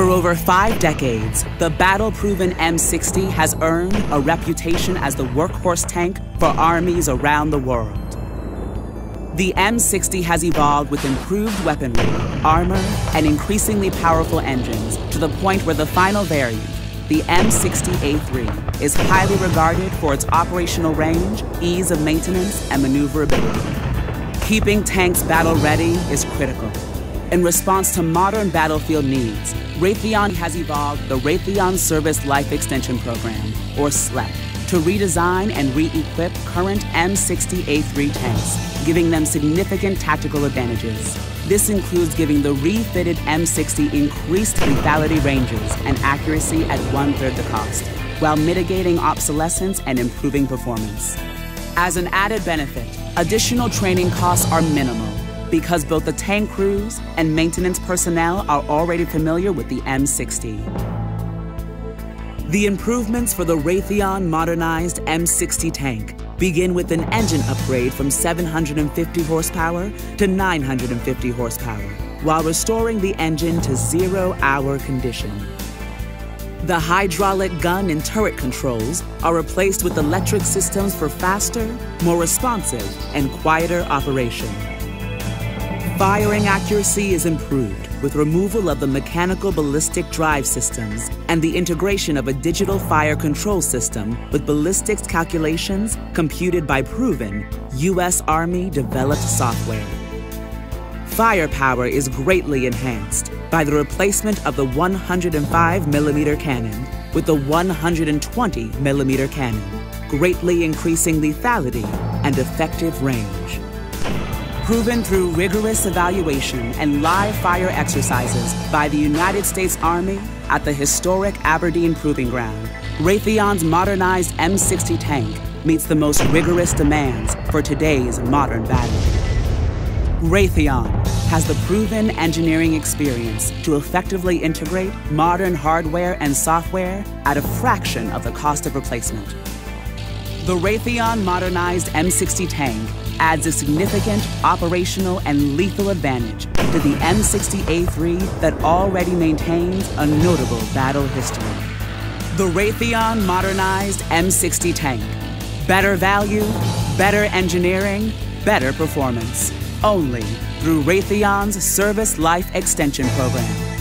For over five decades, the battle proven M60 has earned a reputation as the workhorse tank for armies around the world. The M60 has evolved with improved weaponry, armor, and increasingly powerful engines to the point where the final variant, the M60A3, is highly regarded for its operational range, ease of maintenance, and maneuverability. Keeping tanks battle ready is critical. In response to modern battlefield needs, Raytheon has evolved the Raytheon Service Life Extension Program, or SLEP, to redesign and re-equip current M60A3 tanks, giving them significant tactical advantages. This includes giving the refitted M60 increased lethality ranges and accuracy at one-third the cost, while mitigating obsolescence and improving performance. As an added benefit, additional training costs are minimal because both the tank crews and maintenance personnel are already familiar with the M60. The improvements for the Raytheon modernized M60 tank begin with an engine upgrade from 750 horsepower to 950 horsepower, while restoring the engine to zero-hour condition. The hydraulic gun and turret controls are replaced with electric systems for faster, more responsive, and quieter operation. Firing accuracy is improved with removal of the mechanical ballistic drive systems and the integration of a digital fire control system with ballistics calculations computed by proven U.S. Army developed software. Firepower is greatly enhanced by the replacement of the 105mm cannon with the 120mm cannon, greatly increasing lethality and effective range proven through rigorous evaluation and live fire exercises by the United States Army at the historic Aberdeen Proving Ground, Raytheon's modernized M60 tank meets the most rigorous demands for today's modern battle. Raytheon has the proven engineering experience to effectively integrate modern hardware and software at a fraction of the cost of replacement. The Raytheon modernized M60 tank adds a significant operational and lethal advantage to the M60A3 that already maintains a notable battle history. The Raytheon modernized M60 tank. Better value, better engineering, better performance. Only through Raytheon's Service Life Extension Program.